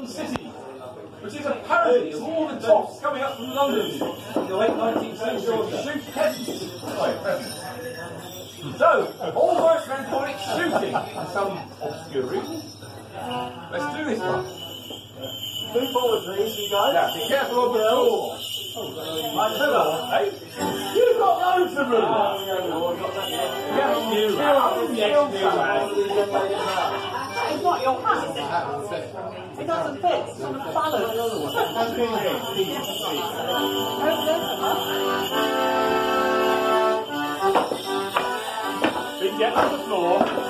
London City, which is apparently of all the tops coming up from London in the late 19th century to shoot peasants. So, all works around calling it shooting for some obscure reason. Let's do this one. Move forward, please, you guys. Now, be careful of the floor. Right, Trevor. Uh, hey, you've got loads of oh, them. Yes, you have. Yes, you have. It's not your is it? Doesn't fit. It's on a balance. Big get on the floor.